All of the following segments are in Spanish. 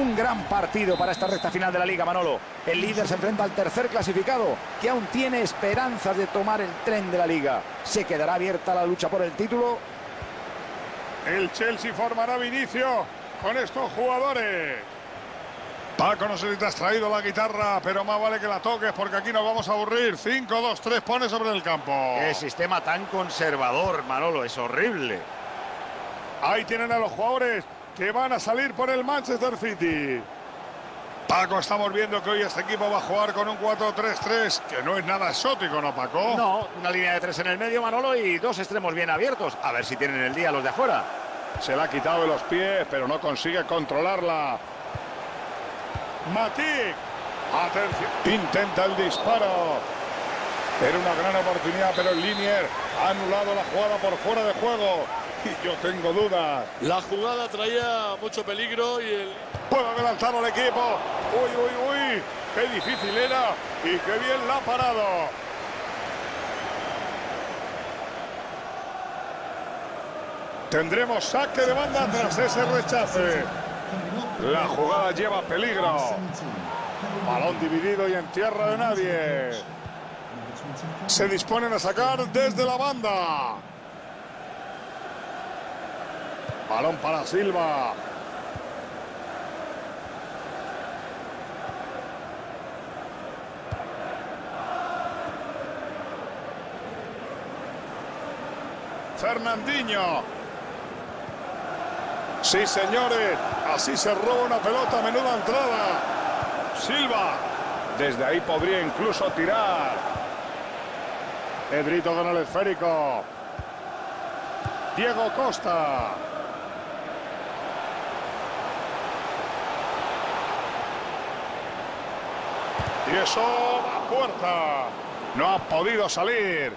Un gran partido para esta recta final de la Liga, Manolo. El líder se enfrenta al tercer clasificado, que aún tiene esperanzas de tomar el tren de la Liga. ¿Se quedará abierta la lucha por el título? El Chelsea formará Vinicio con estos jugadores. Paco, no sé si te has traído la guitarra, pero más vale que la toques porque aquí nos vamos a aburrir. 5-2-3 pone sobre el campo. Qué sistema tan conservador, Manolo, es horrible. Ahí tienen a los jugadores que van a salir por el Manchester City. Paco, estamos viendo que hoy este equipo va a jugar con un 4-3-3, que no es nada exótico, ¿no, Paco? No, una línea de tres en el medio, Manolo, y dos extremos bien abiertos. A ver si tienen el día los de afuera. Se la ha quitado de los pies, pero no consigue controlarla. Matic. Atención. Intenta el disparo. Era una gran oportunidad, pero el Linier ha anulado la jugada por fuera de juego. Y yo tengo dudas. La jugada traía mucho peligro y el... Puede adelantar al equipo. Uy, uy, uy. Qué difícil era y qué bien la ha parado. Tendremos saque de banda tras ese rechace. La jugada lleva peligro. Balón dividido y en tierra de nadie. Se disponen a sacar desde la banda. Balón para Silva. Fernandinho. Sí, señores. Así se roba una pelota. Menuda entrada. Silva. Desde ahí podría incluso tirar. Pedrito con el esférico. Diego Costa. Y eso a puerta. No ha podido salir.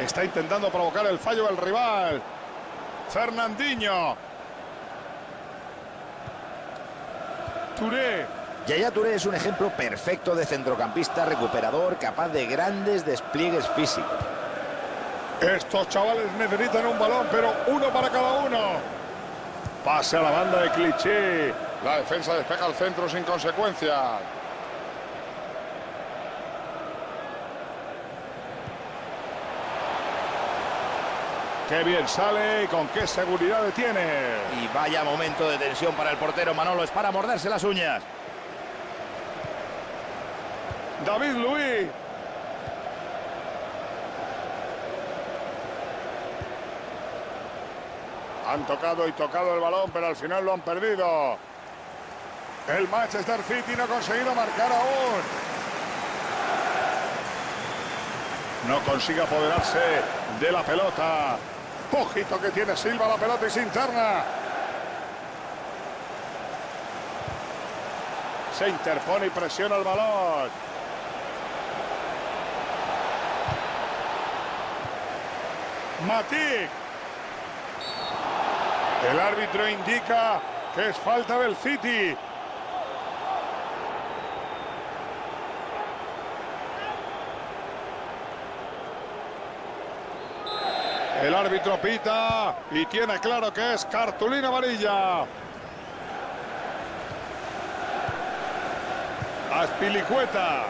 Está intentando provocar el fallo del rival. Fernandinho. Touré. Yaya Touré es un ejemplo perfecto de centrocampista recuperador capaz de grandes despliegues físicos. Estos chavales necesitan un balón, pero uno para cada uno. Pase a la banda de Cliché. La defensa despeja al centro sin consecuencias. Qué bien sale y con qué seguridad tiene. Y vaya momento de tensión para el portero Manolo, es para morderse las uñas. David Luis. Han tocado y tocado el balón, pero al final lo han perdido. El Manchester City no ha conseguido marcar aún. No consigue apoderarse de la pelota. Ojito que tiene Silva, la pelota es interna. Se interpone y presiona el balón. Matic. El árbitro indica que es falta del City. El árbitro pita y tiene claro que es cartulina amarilla. Aspilicueta.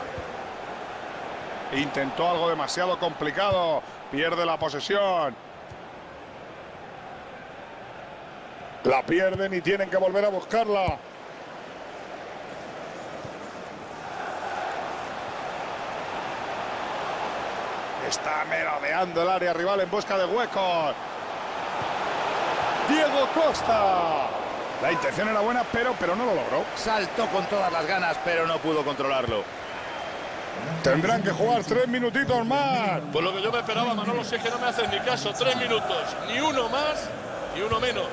Intentó algo demasiado complicado. Pierde la posesión. La pierden y tienen que volver a buscarla. Está merodeando el área rival en busca de huecos. Diego Costa. La intención era buena, pero, pero no lo logró. Saltó con todas las ganas, pero no pudo controlarlo. Tendrán que jugar tres minutitos más. Por lo que yo me esperaba, Manolo, si es que no me haces ni caso. Tres minutos. Ni uno más, ni uno menos.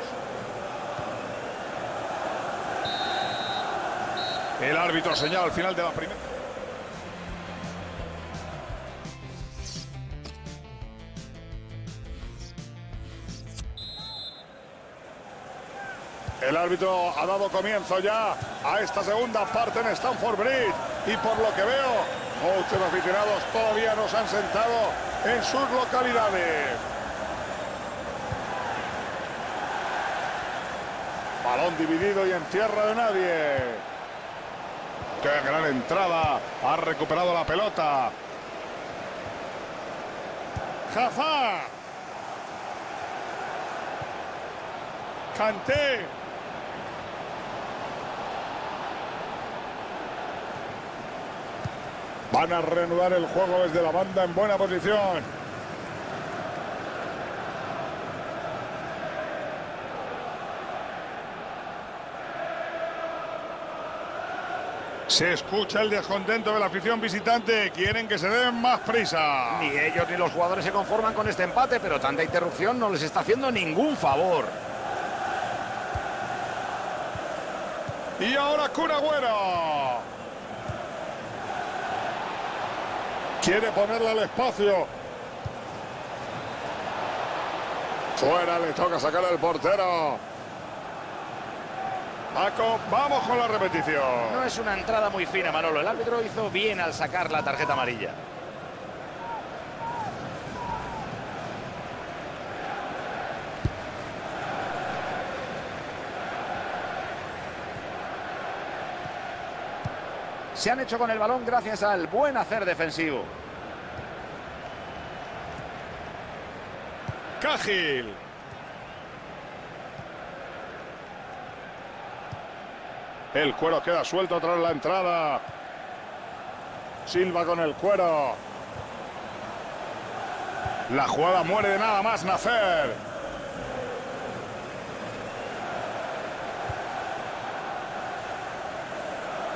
El árbitro señala al final de la primera. El árbitro ha dado comienzo ya a esta segunda parte en Stamford Bridge y por lo que veo, muchos aficionados todavía no se han sentado en sus localidades. Balón dividido y en tierra de nadie. ¡Qué gran entrada! Ha recuperado la pelota. Jafá. Canté. Van a reanudar el juego desde la banda en buena posición. Se escucha el descontento de la afición visitante. Quieren que se den más prisa. Ni ellos ni los jugadores se conforman con este empate, pero tanta interrupción no les está haciendo ningún favor. Y ahora Kun Agüero. Quiere ponerle al espacio. Fuera, le toca sacar al portero. Paco, vamos con la repetición. No es una entrada muy fina, Manolo. El árbitro hizo bien al sacar la tarjeta amarilla. Se han hecho con el balón gracias al buen hacer defensivo. Cajil. El cuero queda suelto tras la entrada. Silva con el cuero. La jugada muere de nada más nacer.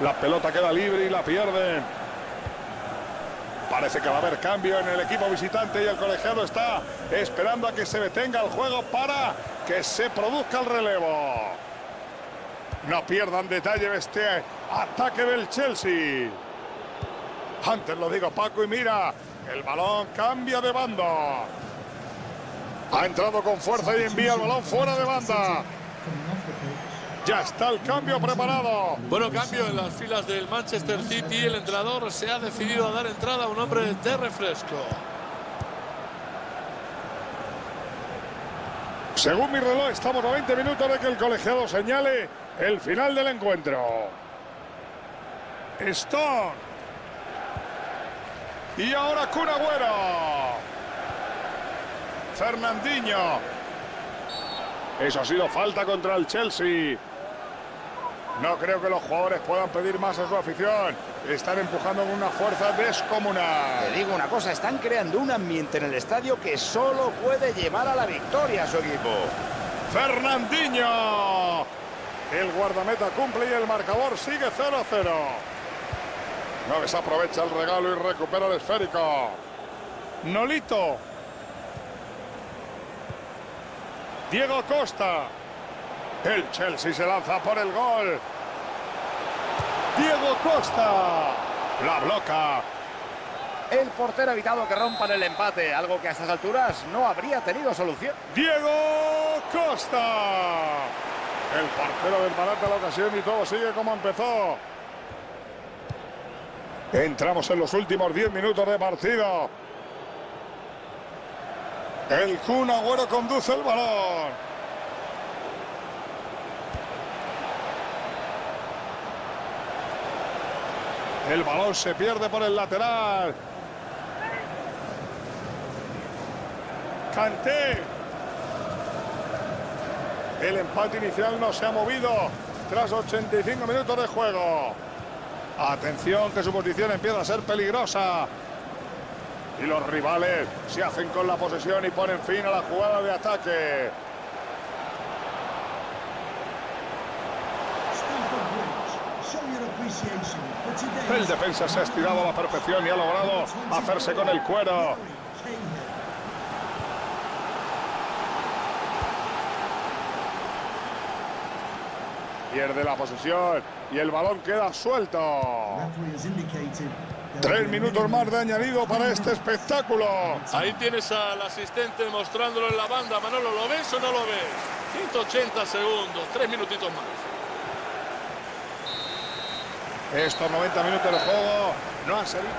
La pelota queda libre y la pierden. Parece que va a haber cambio en el equipo visitante y el colegiado está esperando a que se detenga el juego para que se produzca el relevo. No pierdan detalle de este ataque del Chelsea. Antes lo digo Paco y mira, el balón cambia de banda. Ha entrado con fuerza y envía el balón fuera de banda. Ya está el cambio preparado. Bueno, cambio en las filas del Manchester City. El entrenador se ha decidido a dar entrada a un hombre de refresco. Según mi reloj, estamos a 20 minutos de que el colegiado señale el final del encuentro. Stone. Y ahora Kun Agüero. Fernandinho. Eso ha sido falta contra el Chelsea. No creo que los jugadores puedan pedir más a su afición. Están empujando con una fuerza descomunal. Te digo una cosa, están creando un ambiente en el estadio que solo puede llevar a la victoria a su equipo. Fernandinho. El guardameta cumple y el marcador sigue 0-0. No desaprovecha el regalo y recupera el esférico. Nolito. Diego Costa. El Chelsea se lanza por el gol. Diego Costa. La bloca. El portero ha evitado que rompan el empate, algo que a estas alturas no habría tenido solución. Diego Costa. El portero desbarata la ocasión y todo sigue como empezó. Entramos en los últimos 10 minutos de partido. El Kun Agüero conduce el balón. El balón se pierde por el lateral. Canté. El empate inicial no se ha movido tras 85 minutos de juego. Atención que su posición empieza a ser peligrosa. Y los rivales se hacen con la posesión y ponen fin a la jugada de ataque. El defensa se ha estirado a la perfección y ha logrado hacerse con el cuero. Pierde la posesión y el balón queda suelto. Tres minutos más de añadido para este espectáculo. Ahí tienes al asistente mostrándolo en la banda. Manolo, ¿lo ves o no lo ves? 180 segundos, tres minutitos más. Estos 90 minutos de juego no han servido.